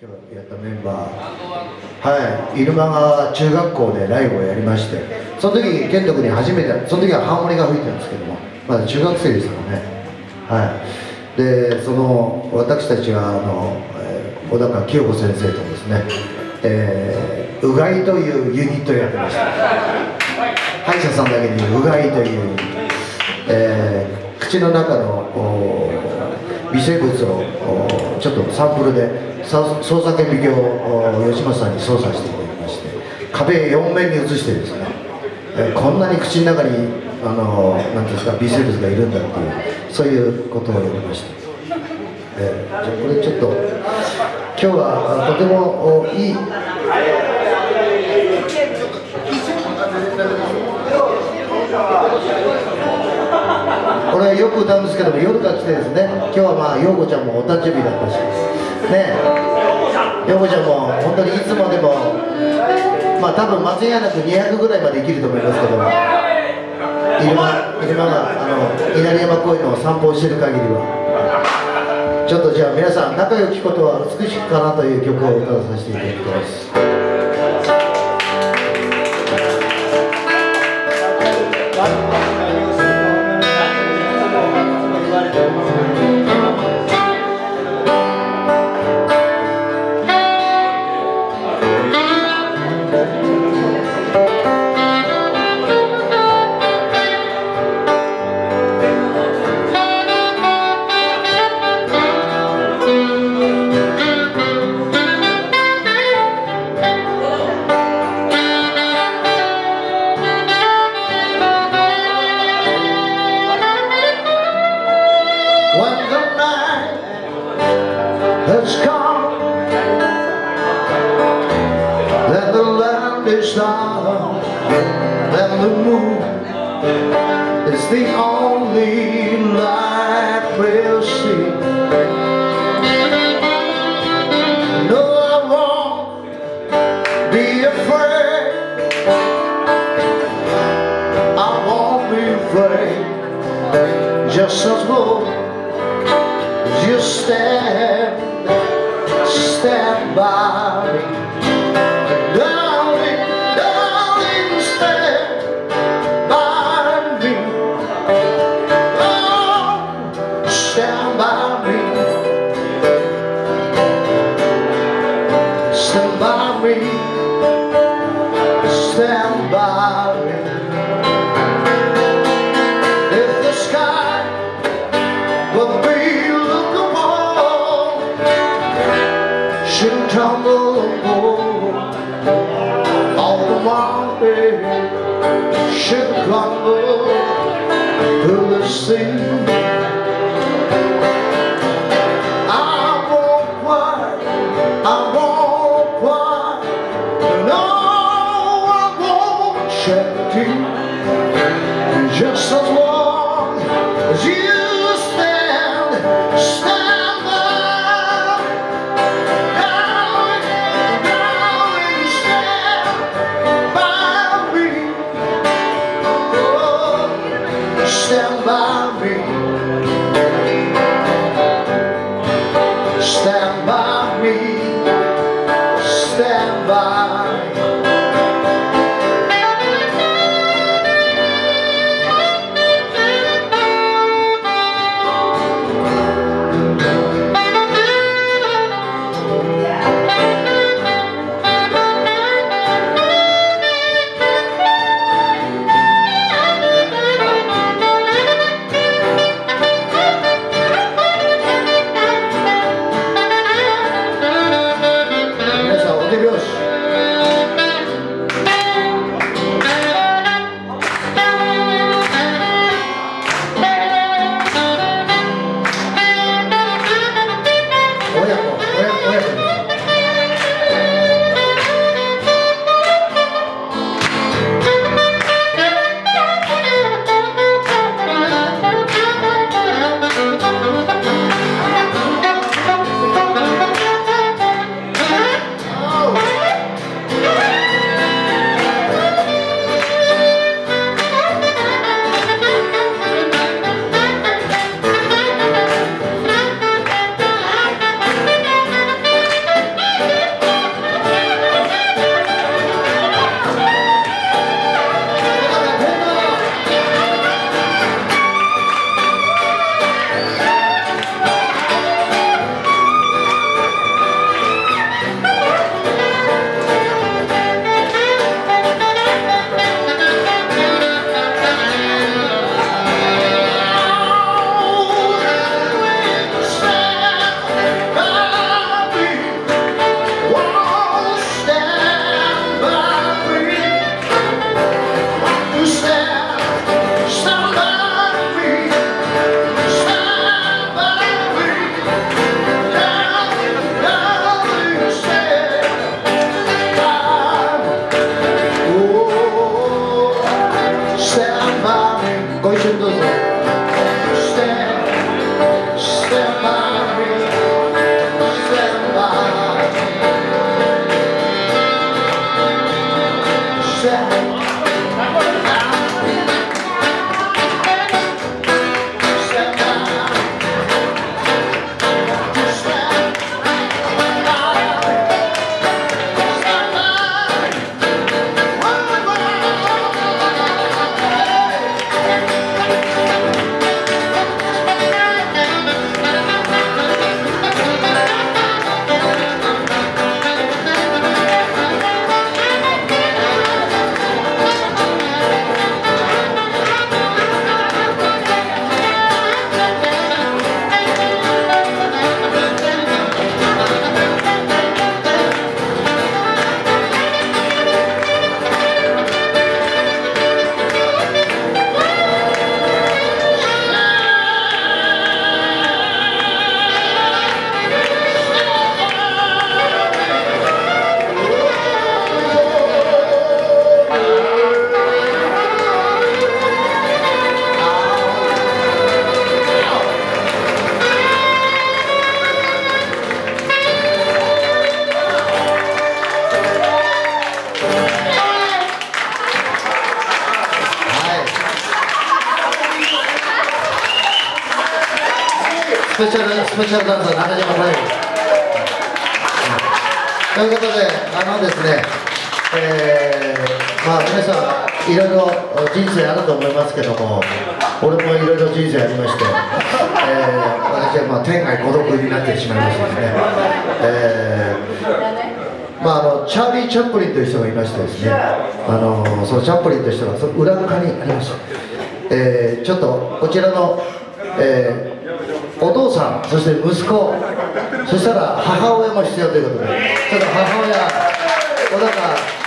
今日やったメンバー。はい。入間川中学校でライブをやりましてその時健人君に初めてその時はハーモニカ吹いてたんですけどもまだ中学生ですからね。はい。でその私たちはあの、え小高清子先生とですねえーうがいというユニットをやってました。歯医者さんだけにうがいという、えー口の中のお微生物をちょっとサンプルで操作顕微鏡を吉本さんに操作していただきまして壁4面に映してですね、えこんなに口の中にあのなんですか微生物がいるんだっていうそういうことをやりました、えじゃこれちょっと今日はとてもおいい俺よく歌うんですけども夜が来てですね。今日はまあ陽子ちゃんもお誕生日だったしね。陽子ちゃんも本当にいつまでもまあ多分間違いなく200ぐらいまで生きると思いますけども。入間入間があの稲荷山公園を散歩をしてる限りは。ちょっとじゃあ皆さん仲良きことは美しくかなという曲を歌わさせていただきます。Stand by me. スペシャルスペシャルダンサー中島太陽ということであのですねえー、まあ皆さんいろいろ人生あると思いますけども俺もいろいろ人生ありまして、えー、私はまあ天涯孤独になってしまいましたね、えー、まあ、あのチャーリー・チャップリンという人がいましてですねあのそのチャップリンという人がその裏側にあります、えー、ちょっとこちらの、えーお父さんそして息子そしたら母親も必要ということでちょっと母親小高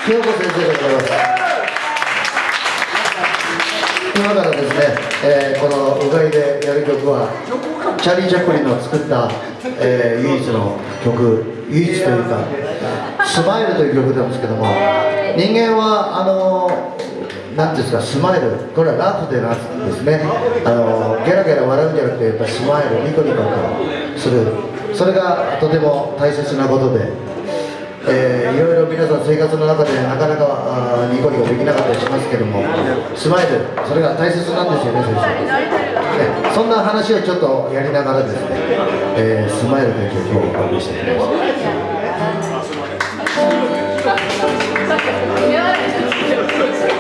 清子先生でございます。今からですね、えー、この「うがい」でやる曲はチャリー・チャップリンの作った、えー、唯一の曲唯一というか「スマイル」という曲なんですけども人間はあのなんですかスマイルこれはラフでなんですねあのゲラゲラ笑うんじゃなくてやっぱスマイルニコニコとする。それがとても大切なことで、えー、いろいろ皆さん生活の中でなかなかニコニコできなかったりしますけどもスマイルそれが大切なんですよね先生。ねそんな話をちょっとやりながらですね「えー、スマイル」という曲をお送りしていきます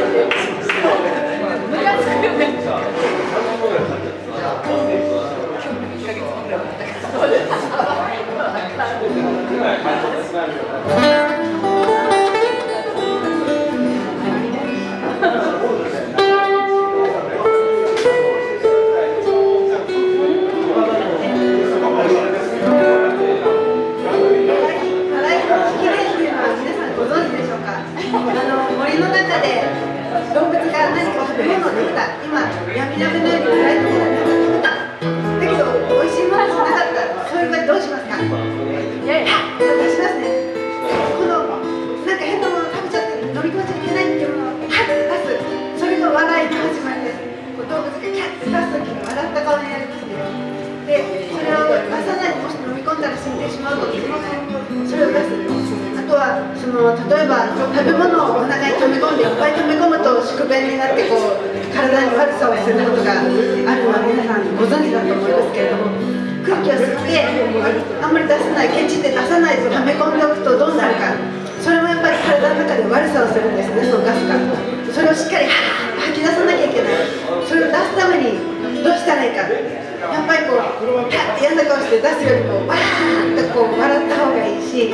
森の中で動物が何か食べ物できた。今やみすることがあるのは皆さんご存知だと思いますけれども空気を吸ってあんまり出さないケチって出さないと溜め込んでおくとどうなるかそれもやっぱり体の中で悪さをするんですねそのガスが。それをしっかり吐き出さなきゃいけない。それを出すためにどうしたらいいか。やっぱりこうパッて嫌な顔して出すよりもわーっとこう笑った方がい。いし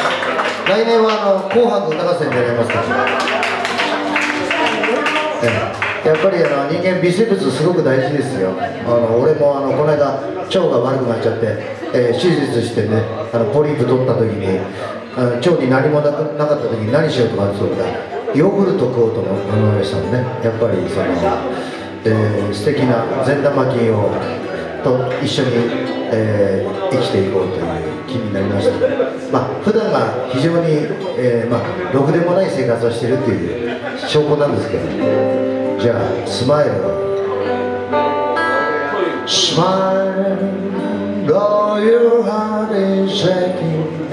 やっぱり人間微生物すごく大事ですよ。あの俺もあのこの間腸が悪くなっちゃって、えー、手術してねあのポリープ取った時にあの腸に何もななかった時に何しようとかって言ったヨーグルト食おうと思いましたもんね。やっぱりその、えー、素敵な善玉菌をと一緒に、えー、生きていこうという。気になりましたまあ普段が非常に、えー、まあろくでもない生活をしているっていう証拠なんですけどじゃあスマイルスマイル though your heart is aching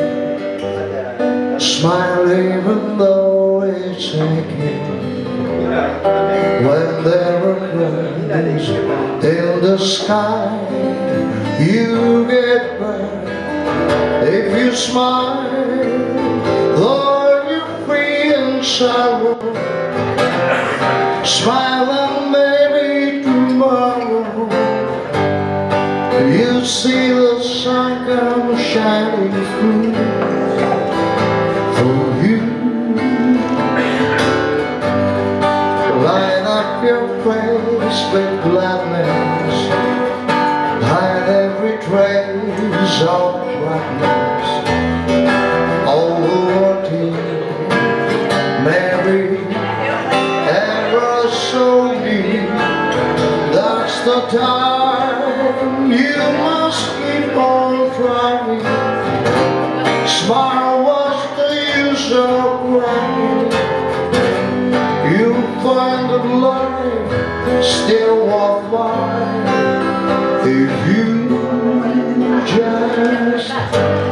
smile even though it's aching when there are clouds in the sky you get burned if you smile though you're free and sorrow Smile and maybe tomorrow you'll see the time you must keep on trying. Smile, what's the use of crying? You'll find that life still worthwhile if you just.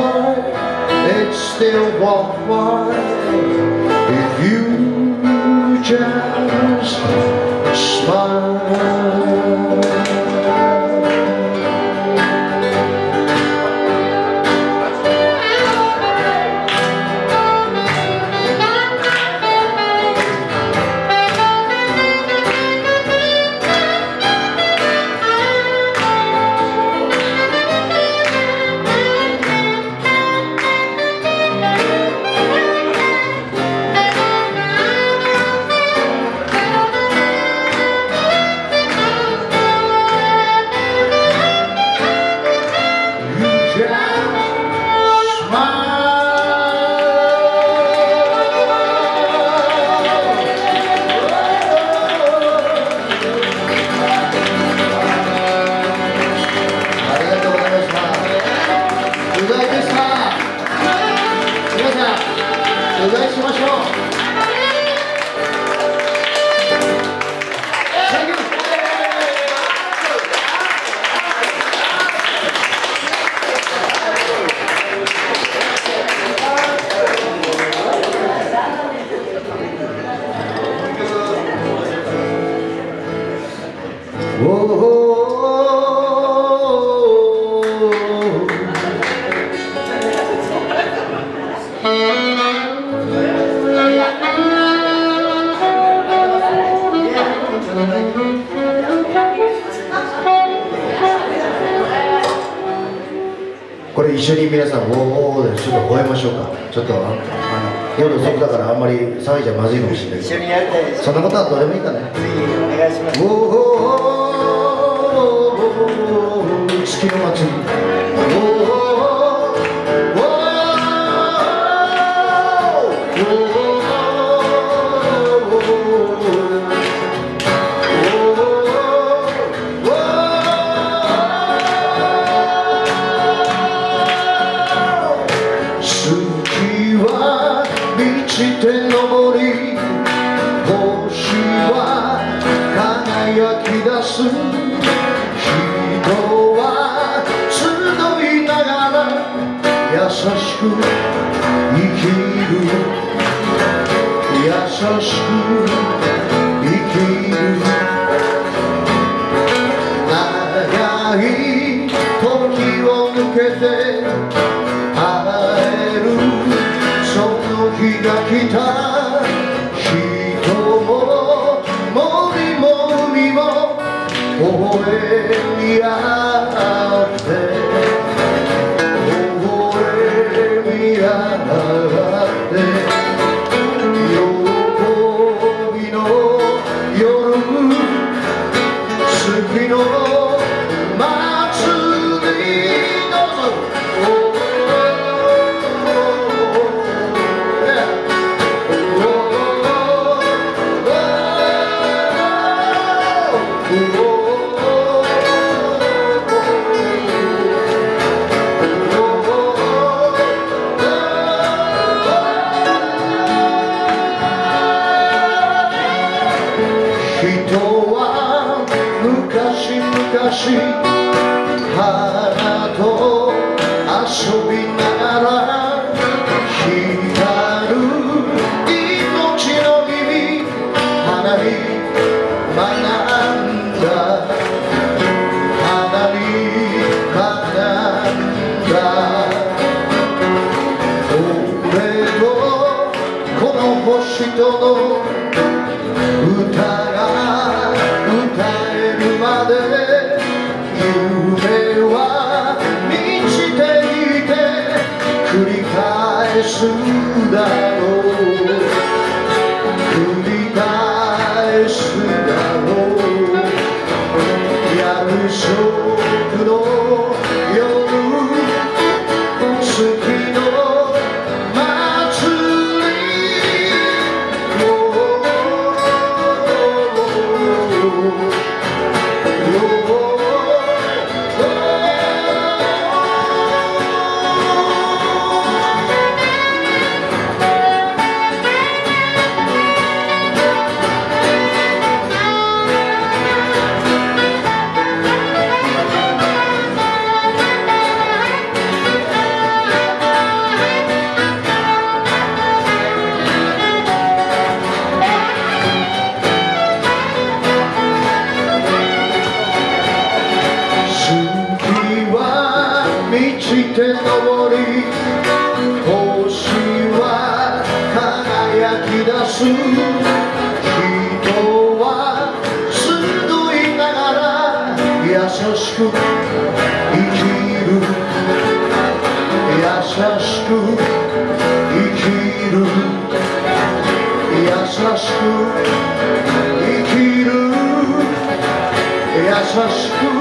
wide, they'd still walk wide if you just smile. Yeah. 一緒に皆さん「おー」でちょっと吠えましょうかちょっとああの夜遅くだからあんまり騒いじゃまずいかもしれないけ一緒にやりたいです。どそんなことはどうでもいいかねぜひお願いします。おー月の祭りおく生きる優しく生きる長い時を抜けて会えるその日が来た人も森も海も微笑み合っ 昔々花 返すだ満ちて昇り星は輝き出す。人は鋭いながら優しく生きる。優しく生きる。優しく生きる。優しく